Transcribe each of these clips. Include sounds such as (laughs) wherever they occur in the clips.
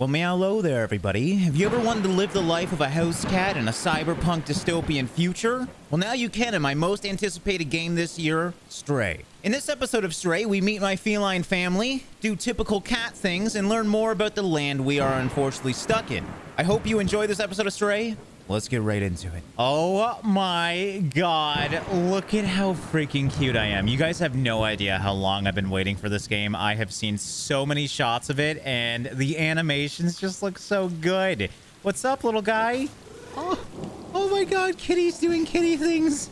Well, hello there, everybody. Have you ever wanted to live the life of a house cat in a cyberpunk dystopian future? Well, now you can in my most anticipated game this year, Stray. In this episode of Stray, we meet my feline family, do typical cat things, and learn more about the land we are unfortunately stuck in. I hope you enjoy this episode of Stray. Let's get right into it. Oh my god. Look at how freaking cute I am. You guys have no idea how long I've been waiting for this game. I have seen so many shots of it, and the animations just look so good. What's up, little guy? Oh, oh my god, Kitty's doing kitty things.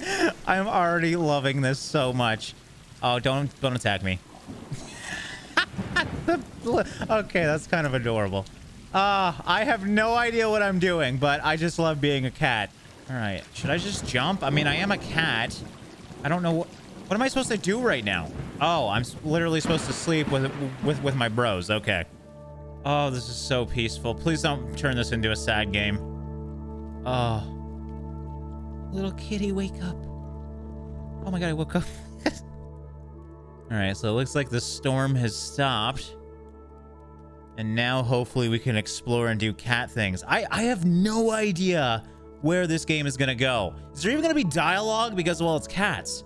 (laughs) I'm already loving this so much. Oh, don't don't attack me. (laughs) okay, that's kind of adorable. Uh, I have no idea what I'm doing, but I just love being a cat. All right. Should I just jump? I mean, I am a cat. I don't know what... What am I supposed to do right now? Oh, I'm literally supposed to sleep with with with my bros. Okay. Oh, this is so peaceful. Please don't turn this into a sad game. Oh. Little kitty, wake up. Oh my god, I woke up. (laughs) All right, so it looks like the storm has stopped. And now hopefully we can explore and do cat things. I, I have no idea where this game is going to go. Is there even going to be dialogue? Because, well, it's cats.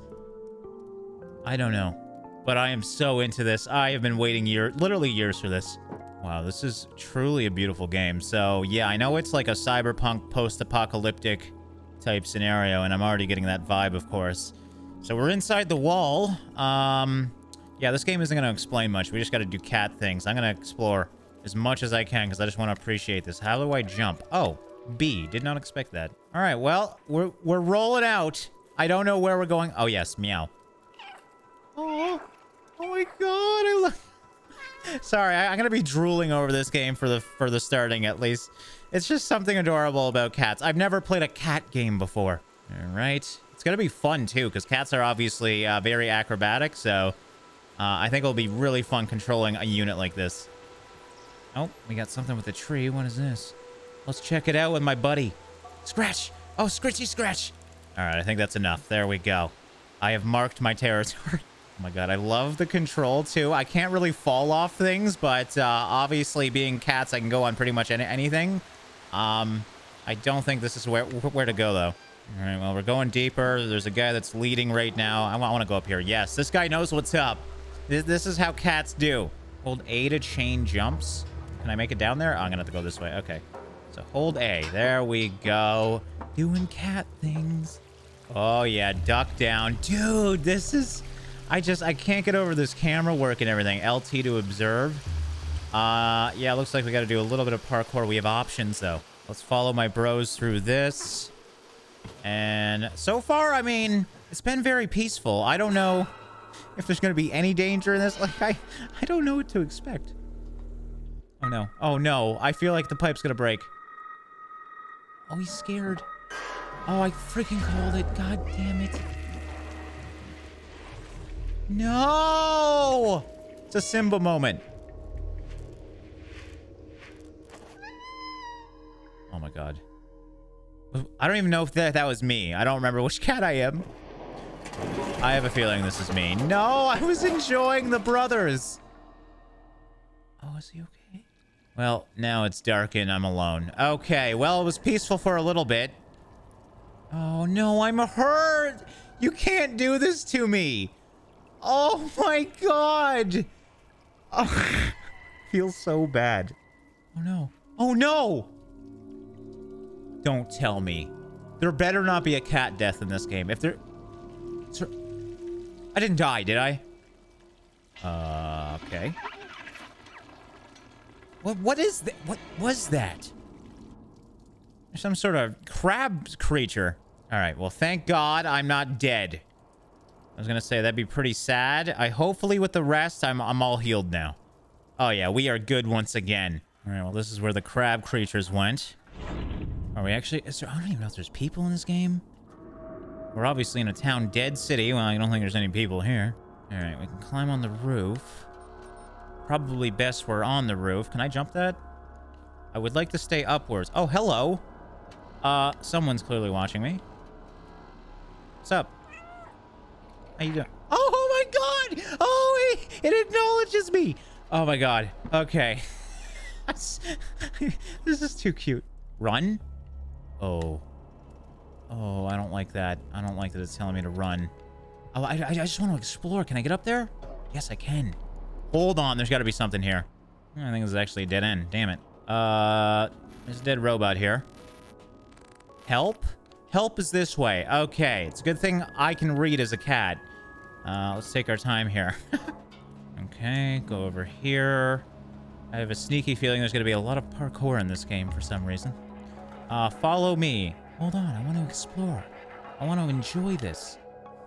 I don't know. But I am so into this. I have been waiting year, literally years for this. Wow, this is truly a beautiful game. So, yeah, I know it's like a cyberpunk post-apocalyptic type scenario, and I'm already getting that vibe, of course. So we're inside the wall. Um, yeah, this game isn't going to explain much. We just got to do cat things. I'm going to explore as much as I can because I just want to appreciate this. How do I jump? Oh, B. Did not expect that. All right, well, we're, we're rolling out. I don't know where we're going. Oh, yes, meow. Oh, oh my god, I love... (laughs) Sorry, I, am gonna be drooling over this game for the for the starting at least. It's just something adorable about cats. I've never played a cat game before. All right, it's gonna be fun too because cats are obviously uh, very acrobatic. So uh, I think it'll be really fun controlling a unit like this. Oh, we got something with a tree. What is this? Let's check it out with my buddy. Scratch! Oh, scratchy scratch! All right, I think that's enough. There we go. I have marked my territory. (laughs) oh my god, I love the control too. I can't really fall off things, but uh, obviously being cats, I can go on pretty much any anything. Um, I don't think this is where where to go though. All right, well, we're going deeper. There's a guy that's leading right now. I want, I want to go up here. Yes, this guy knows what's up. This, this is how cats do. Hold A to chain jumps. Can I make it down there? Oh, I'm gonna have to go this way. Okay. So hold A. There we go. Doing cat things. Oh, yeah. Duck down. Dude, this is... I just... I can't get over this camera work and everything. LT to observe. Uh, yeah, looks like we got to do a little bit of parkour. We have options, though. Let's follow my bros through this. And so far, I mean, it's been very peaceful. I don't know if there's going to be any danger in this. Like, I, I don't know what to expect. Oh, no. Oh, no. I feel like the pipe's gonna break. Oh, he's scared. Oh, I freaking called it. God damn it. No! It's a Simba moment. Oh my god. I don't even know if that, that was me. I don't remember which cat I am. I have a feeling this is me. No, I was enjoying the brothers. Oh, is he okay? Well, now it's dark and I'm alone. Okay, well, it was peaceful for a little bit. Oh, no, I'm hurt. You can't do this to me. Oh, my God. Oh, feels so bad. Oh, no. Oh, no. Don't tell me. There better not be a cat death in this game. If there... I didn't die, did I? Uh, okay. What? What is that? What was that? Some sort of crab creature. All right. Well, thank God I'm not dead. I was gonna say that'd be pretty sad. I hopefully with the rest, I'm I'm all healed now. Oh yeah, we are good once again. All right. Well, this is where the crab creatures went. Are we actually? Is there? I don't even know if there's people in this game. We're obviously in a town dead city. Well, I don't think there's any people here. All right. We can climb on the roof. Probably best we're on the roof. Can I jump that? I would like to stay upwards. Oh, hello. Uh, someone's clearly watching me. What's up? How you doing? Oh, my God! Oh, it, it acknowledges me! Oh, my God. Okay. (laughs) this is too cute. Run? Oh. Oh, I don't like that. I don't like that it's telling me to run. Oh, I, I just want to explore. Can I get up there? Yes, I can. Hold on. There's got to be something here. I think this is actually a dead end. Damn it. Uh, there's a dead robot here. Help? Help is this way. Okay. It's a good thing I can read as a cat. Uh, let's take our time here. (laughs) okay. Go over here. I have a sneaky feeling there's going to be a lot of parkour in this game for some reason. Uh, follow me. Hold on. I want to explore. I want to enjoy this.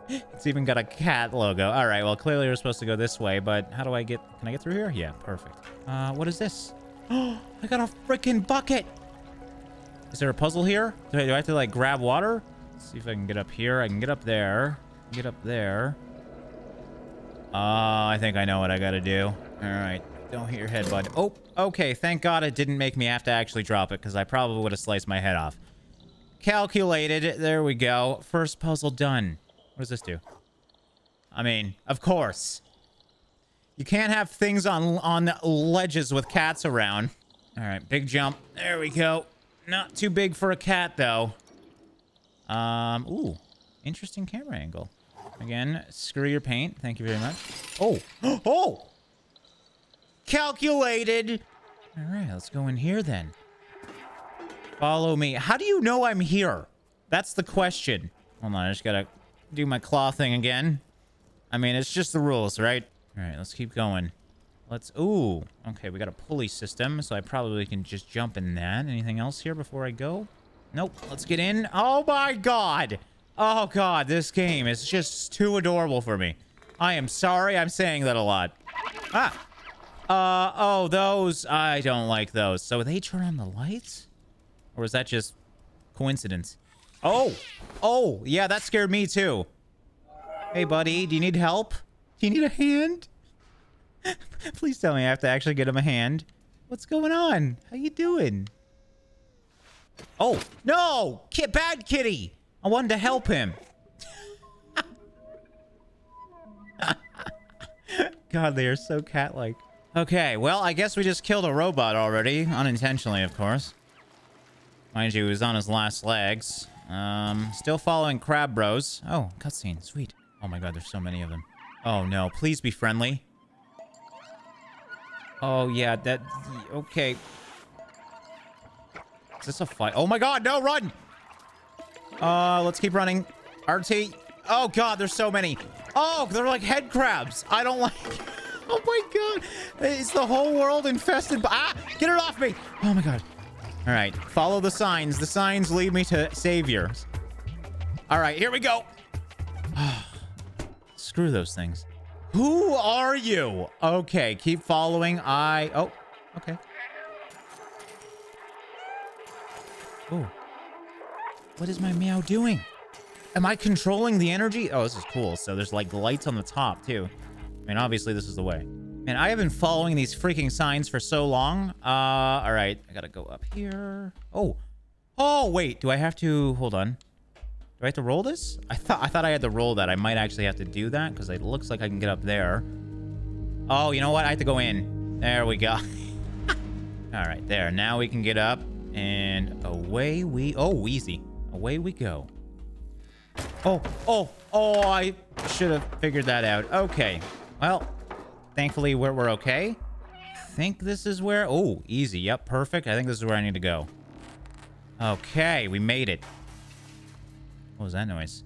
(gasps) It's even got a cat logo. All right, well, clearly we're supposed to go this way, but how do I get... Can I get through here? Yeah, perfect. Uh, what is this? Oh, (gasps) I got a freaking bucket. Is there a puzzle here? Do I, do I have to, like, grab water? Let's see if I can get up here. I can get up there. Get up there. Uh, I think I know what I gotta do. All right. Don't hit your head, bud. Oh, okay. Thank God it didn't make me have to actually drop it, because I probably would have sliced my head off. Calculated. There we go. First puzzle done. What does this do? I mean, of course. You can't have things on on ledges with cats around. All right, big jump. There we go. Not too big for a cat, though. Um, ooh. Interesting camera angle. Again, screw your paint. Thank you very much. Oh. (gasps) Oh! Calculated. All right, let's go in here then. Follow me. How do you know I'm here? That's the question. Hold on, I just gotta do my claw thing again. I mean, it's just the rules, right? All right, let's keep going. Let's... Ooh. Okay, we got a pulley system, so I probably can just jump in that. Anything else here before I go? Nope. Let's get in. Oh, my God. Oh, God. This game is just too adorable for me. I am sorry I'm saying that a lot. Ah. Uh, oh, those. I don't like those. So they turn on the lights? Or is that just coincidence? Oh. Oh, yeah, that scared me too. Hey, buddy, do you need help? Do you need a hand? (laughs) Please tell me I have to actually get him a hand. What's going on? How you doing? Oh, no! Kid, bad kitty! I wanted to help him. (laughs) God, they are so cat-like. Okay, well, I guess we just killed a robot already. Unintentionally, of course. Mind you, he was on his last legs. Um, still following Crab Bros. Oh, cutscene. Sweet. Oh my god, there's so many of them. Oh no, please be friendly. Oh yeah, that... Okay. Is this a fight? Oh my god, no, run! Uh, let's keep running. RT. Oh god, there's so many. Oh, they're like head crabs. I don't like... (laughs) Oh my god. Is the whole world infested by... Ah! Get it off me! Oh my god. All right, follow the signs. The signs lead me to saviors. All right, here we go. (sighs) Screw those things. Who are you? Okay, keep following. I... Oh, okay. Oh. What is my meow doing? Am I controlling the energy? Oh, this is cool. So there's like lights on the top too. I mean, obviously this is the way. Man, I have been following these freaking signs for so long. Uh, all right. I gotta go up here. Oh. Oh, wait. Do I have to... Hold on. Do I have to roll this? I thought I thought I had to roll that. I might actually have to do that because it looks like I can get up there. Oh, you know what? I have to go in. There we go. (laughs) all right, there. Now we can get up and away we... Oh, easy. Away we go. Oh, oh, oh, I should have figured that out. Okay. Well, Thankfully, we're, we're okay. I think this is where... Oh, easy. Yep, perfect. I think this is where I need to go. Okay, we made it. What was that noise?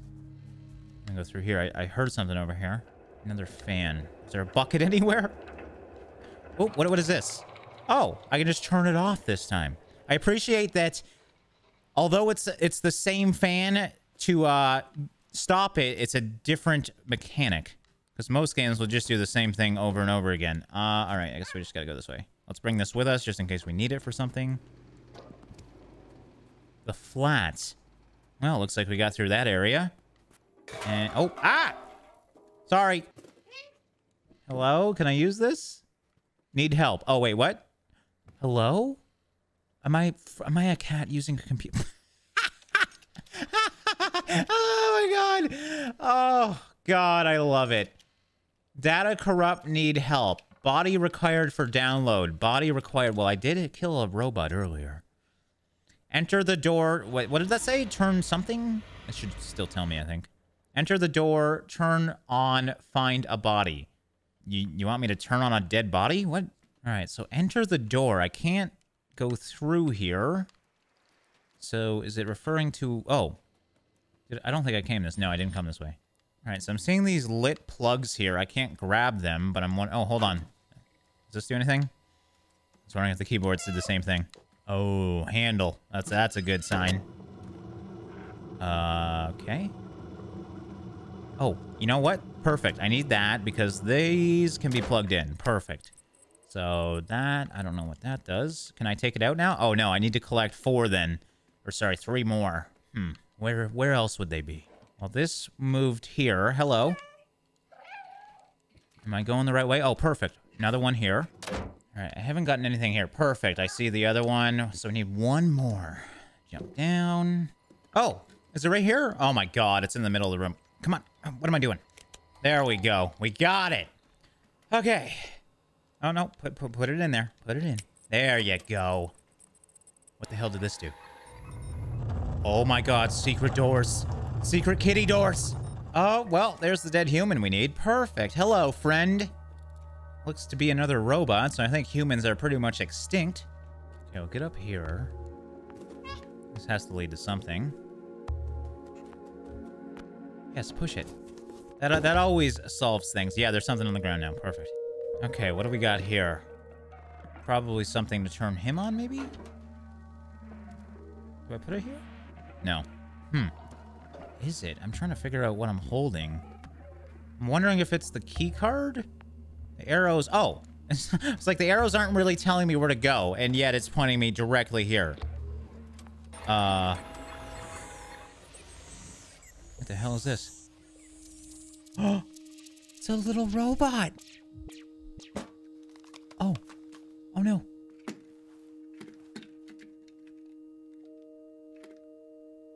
I'm gonna go through here. I, I heard something over here. Another fan. Is there a bucket (laughs) anywhere? Oh, what, what is this? Oh, I can just turn it off this time. I appreciate that although it's it's the same fan to uh, stop it, it's a different mechanic. Because most games will just do the same thing over and over again. Uh, all right, I guess we just gotta go this way. Let's bring this with us just in case we need it for something. The flats. Well, looks like we got through that area. And, oh, ah! Sorry. Hello? Can I use this? Need help. Oh, wait, what? Hello? Am I, am I a cat using a computer? (laughs) oh my god. Oh god, I love it. Data corrupt need help, Body required for download. Body required. Well, I did kill a robot earlier. Enter the door. Wait, what did that say? Turn something? It should still tell me, I think. Enter the door. Turn on. Find a body. You, you want me to turn on a dead body? What? All right, so enter the door. I can't go through here. So is it referring to... Oh. I don't think I came this. No, I didn't come this way. All right, so I'm seeing these lit plugs here. I can't grab them, but I'm one... Oh, hold on. Does this do anything? I was wondering if the keyboards did the same thing. Oh, handle. That's that's a good sign. Uh, okay. Oh, you know what? Perfect. I need that because these can be plugged in. Perfect. So that, I don't know what that does. Can I take it out now? Oh, no. I need to collect four then. Or sorry, three more. Hmm. Where, where else would they be? Well, this moved here. Hello. Am I going the right way? Oh, perfect. Another one here. All right, I haven't gotten anything here. Perfect. I see the other one. So we need one more. Jump down. Oh, is it right here? Oh my god, it's in the middle of the room. Come on. Oh, what am I doing? There we go. We got it. Okay. Oh no, put, put, put it in there. Put it in. There you go. What the hell did this do? Oh my god, secret doors. Secret kitty doors. Oh, well, there's the dead human we need. Perfect. Hello, friend. Looks to be another robot, so I think humans are pretty much extinct. Okay, we'll get up here. This has to lead to something. Yes, push it. That, that always solves things. Yeah, there's something on the ground now. Perfect. Okay, what do we got here? Probably something to turn him on, maybe? Do I put it here? No. Hmm. Is it? I'm trying to figure out what I'm holding. I'm wondering if it's the key card? The arrows... Oh. (laughs) it's like the arrows aren't really telling me where to go, and yet it's pointing me directly here. Uh... What the hell is this? Oh! (gasps) It's a little robot! Oh. Oh no.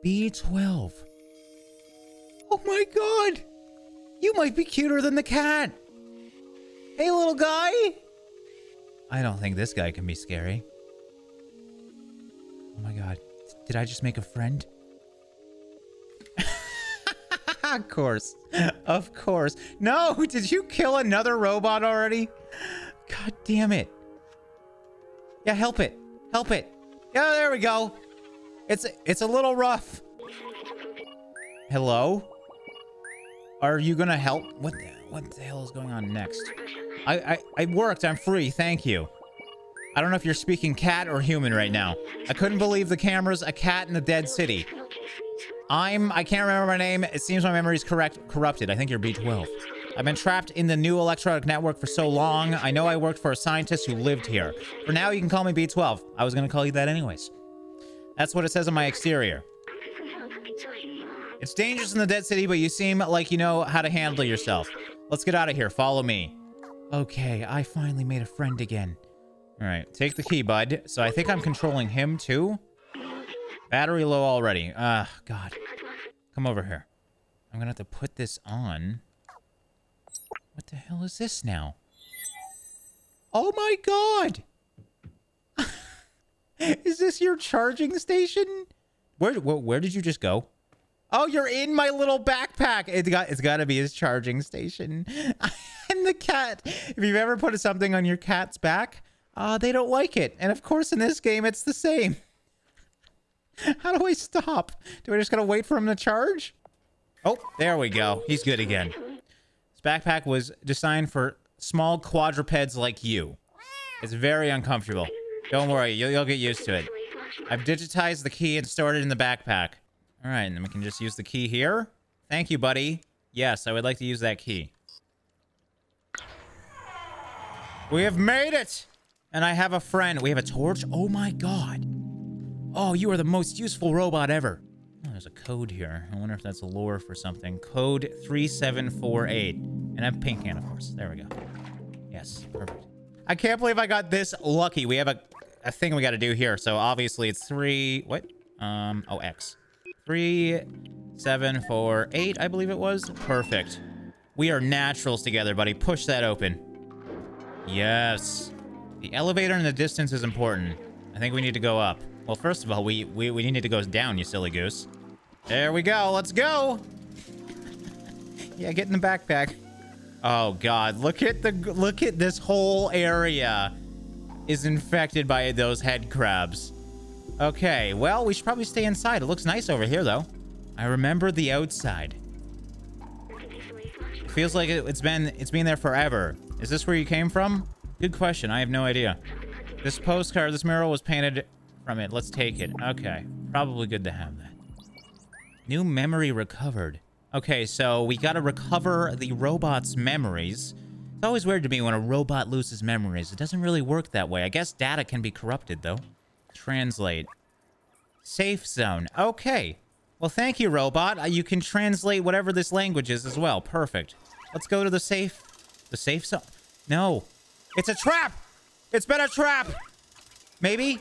B12. Oh my god! You might be cuter than the cat! Hey, little guy! I don't think this guy can be scary. Oh my god. Did I just make a friend? (laughs) of course. Of course. No! (laughs) Did you kill another robot already? God damn it. Yeah, help it. Help it. Yeah, there we go. It's it's a little rough. Hello? Are you gonna help? What the, what the hell is going on next? I, I, I worked. I'm free. Thank you. I don't know if you're speaking cat or human right now. I couldn't believe the camera's a cat in a dead city. I'm... I can't remember my name. It seems my memory's correct, corrupted. I think you're B12. I've been trapped in the new electronic network for so long. I know I worked for a scientist who lived here. For now, you can call me B12. I was going to call you that anyways. That's what it says on my exterior. It's dangerous in the dead city, but you seem like you know how to handle yourself. Let's get out of here. Follow me. Okay, I finally made a friend again. All right, take the key, bud. So I think I'm controlling him too. Battery low already. Ah, uh, God. Come over here. I'm gonna have to put this on. What the hell is this now? Oh my god! (laughs) is this your charging station? Where, where, where did you just go? Oh, you're in my little backpack. It's got it's got to be his charging station. (laughs) and the cat. If you've ever put something on your cat's back, uh, they don't like it. And of course, in this game, it's the same. (laughs) How do I stop? Do I just gotta wait for him to charge? Oh, there we go. He's good again. This backpack was designed for small quadrupeds like you. It's very uncomfortable. Don't worry, you'll, you'll get used to it. I've digitized the key and stored it in the backpack. All right, and then we can just use the key here. Thank you, buddy. Yes, I would like to use that key. We have made it! And I have a friend. We have a torch. Oh my god. Oh, you are the most useful robot ever. Oh, there's a code here. I wonder if that's a lore for something. Code 3748. And I'm pink can, of course. There we go. Yes, perfect. I can't believe I got this lucky. We have a, a thing we got to do here. So obviously it's three... What? Um, oh, X. Three, seven, four, eight, I believe it was. Perfect. We are naturals together, buddy. Push that open. Yes. The elevator in the distance is important. I think we need to go up. Well, first of all, we, we, we need to go down, you silly goose. There we go. Let's go. (laughs) yeah, get in the backpack. Oh god, look at the look at this whole area is infected by those head crabs. Okay, well, we should probably stay inside. It looks nice over here though. I remember the outside. Feels like it, it's been it's been there forever. Is this where you came from? Good question. I have no idea. This postcard, this mural was painted from it. Let's take it. Okay. Probably good to have that. New memory recovered. Okay, so we gotta recover the robot's memories. It's always weird to me when a robot loses memories. It doesn't really work that way. I guess data can be corrupted, though. Translate. Safe zone. Okay. Well, thank you, robot. Uh, you can translate whatever this language is as well. Perfect. Let's go to the safe... The safe zone? No. It's a trap! It's been a trap! Maybe?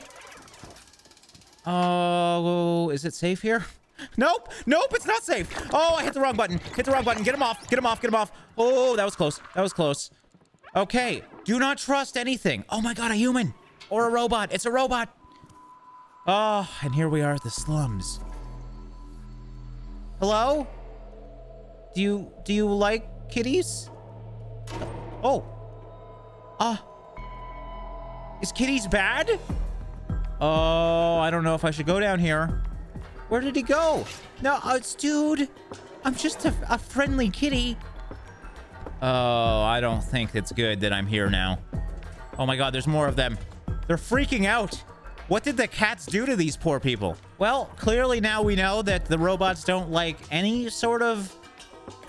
Oh, is it safe here? (laughs) Nope. Nope, it's not safe. Oh, I hit the wrong button. Hit the wrong button. Get him off. Get him off. Get him off. Oh, that was close. That was close. Okay. Do not trust anything. Oh my god, a human. Or a robot. It's a robot. Oh, and here we are at the slums. Hello? Do you do you like kitties? Oh. Ah. Uh, is kitties bad? Oh, I don't know if I should go down here. Where did he go? No, uh, it's dude. I'm just a, a friendly kitty. Oh, I don't think it's good that I'm here now. Oh my god, there's more of them. They're freaking out. What did the cats do to these poor people? Well, clearly now we know that the robots don't like any sort of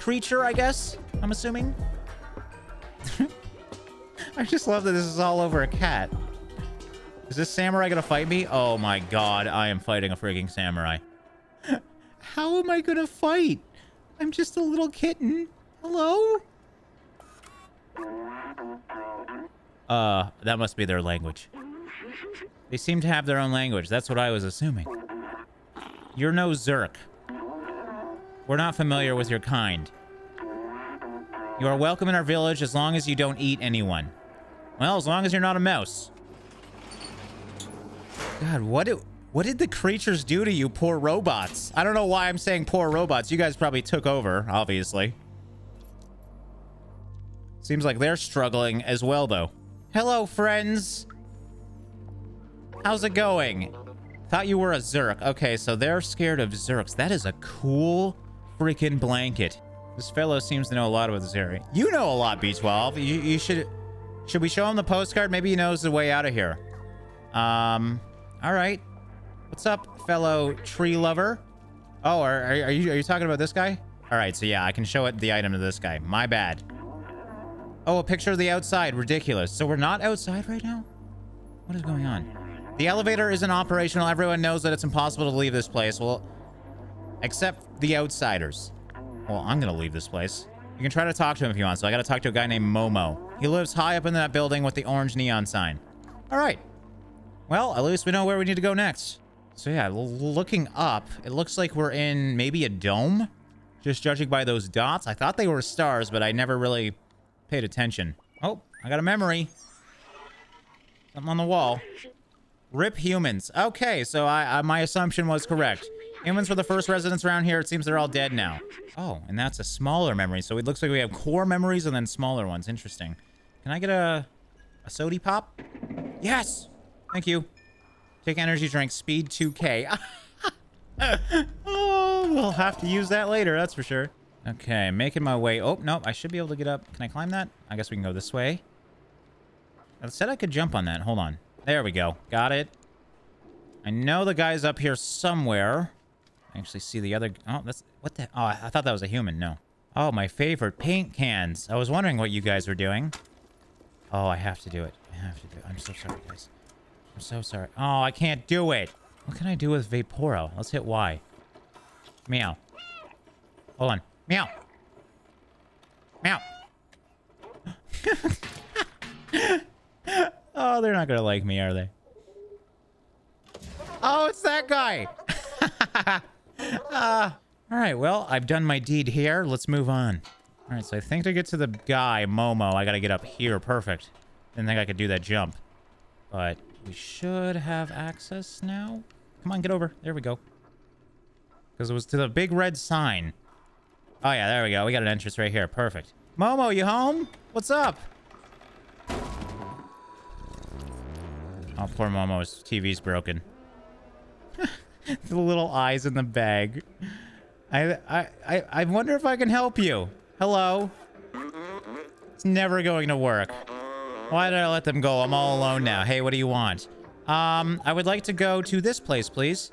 creature, I guess. I'm assuming. (laughs) I just love that this is all over a cat. Is this samurai gonna fight me? Oh my god, I am fighting a freaking samurai. (laughs) How am I gonna fight? I'm just a little kitten. Hello? Uh, that must be their language. (laughs) They seem to have their own language. That's what I was assuming. You're no Zurk. We're not familiar with your kind. You are welcome in our village as long as you don't eat anyone. Well, as long as you're not a mouse. God, what do... What did the creatures do to you, poor robots? I don't know why I'm saying poor robots. You guys probably took over, obviously. Seems like they're struggling as well, though. Hello, friends. How's it going? Thought you were a Zurk. Okay, so they're scared of Zurks. That is a cool freaking blanket. This fellow seems to know a lot about this area. You know a lot, B12. You, you should... Should we show him the postcard? Maybe he knows the way out of here. Um, all right. What's up, fellow tree lover? Oh, are, are, you, are you talking about this guy? All right, so yeah, I can show it the item to this guy. My bad. Oh, a picture of the outside. Ridiculous. So we're not outside right now? What is going on? The elevator isn't operational. Everyone knows that it's impossible to leave this place. Well, except the outsiders. Well, I'm going to leave this place. You can try to talk to him if you want. So I got to talk to a guy named Momo. He lives high up in that building with the orange neon sign. All right. Well, at least we know where we need to go next. So yeah, looking up, it looks like we're in maybe a dome. Just judging by those dots. I thought they were stars, but I never really paid attention. Oh, I got a memory. Something on the wall. Rip humans. Okay, so I, I, my assumption was correct. Humans were the first residents around here. It seems they're all dead now. Oh, and that's a smaller memory. So it looks like we have core memories and then smaller ones. Interesting. Can I get a, a sody pop? Yes! Thank you. Take energy drink, speed 2k. (laughs) oh, we'll have to use that later, that's for sure. Okay, making my way. Oh, nope, I should be able to get up. Can I climb that? I guess we can go this way. I said I could jump on that. Hold on. There we go. Got it. I know the guy's up here somewhere. I actually see the other... Oh, that's... What the... Oh, I thought that was a human. No. Oh, my favorite paint cans. I was wondering what you guys were doing. Oh, I have to do it. I have to do it. I'm so sorry, guys. I'm so sorry. Oh, I can't do it. What can I do with Vaporeon? Let's hit Y. Meow. Hold on. Meow. Meow. (laughs) (laughs) oh, they're not gonna like me, are they? Oh, it's that guy. (laughs) uh, all right, well, I've done my deed here. Let's move on. All right, so I think to get to the guy, Momo, I gotta get up here. Perfect. Didn't think I could do that jump. But we should have access now. Come on, get over. There we go. Because it was to the big red sign. Oh, yeah, there we go. We got an entrance right here. Perfect. Momo, you home? What's up? Oh, poor Momo's TV's broken. (laughs) the little eyes in the bag. I, I, I, I wonder if I can help you. Hello? It's never going to work. Why did I let them go? I'm all alone now. Hey, what do you want? Um, I would like to go to this place, please.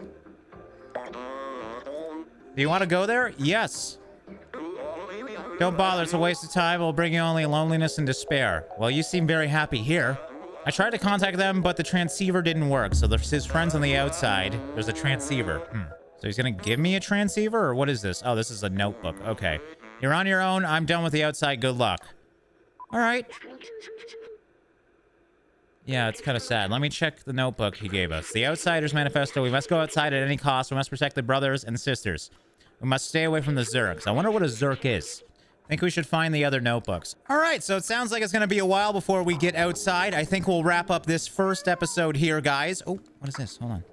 Do you want to go there? Yes. Don't bother. It's a waste of time. It'll bring you only loneliness and despair. Well, you seem very happy here. I tried to contact them, but the transceiver didn't work. So there's his friends on the outside. There's a transceiver. Hmm. So he's going to give me a transceiver, or what is this? Oh, this is a notebook. Okay. You're on your own. I'm done with the outside. Good luck. All right. Yeah, it's kind of sad. Let me check the notebook he gave us. The Outsider's Manifesto. We must go outside at any cost. We must protect the brothers and sisters. We must stay away from the Zurks. I wonder what a Zurk is. I think we should find the other notebooks. All right, so it sounds like it's going to be a while before we get outside. I think we'll wrap up this first episode here, guys. Oh, what is this? Hold on.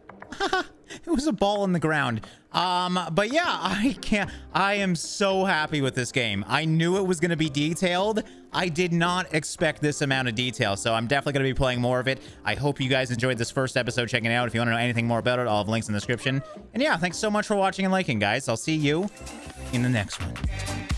(laughs) it was a ball in the ground. Um, but yeah, (laughs) I can't, I am so happy with this game. I knew it was going to be detailed. I did not expect this amount of detail, so I'm definitely going to be playing more of it. I hope you guys enjoyed this first episode checking out. If you want to know anything more about it, I'll have links in the description. And yeah, thanks so much for watching and liking, guys. I'll see you in the next one.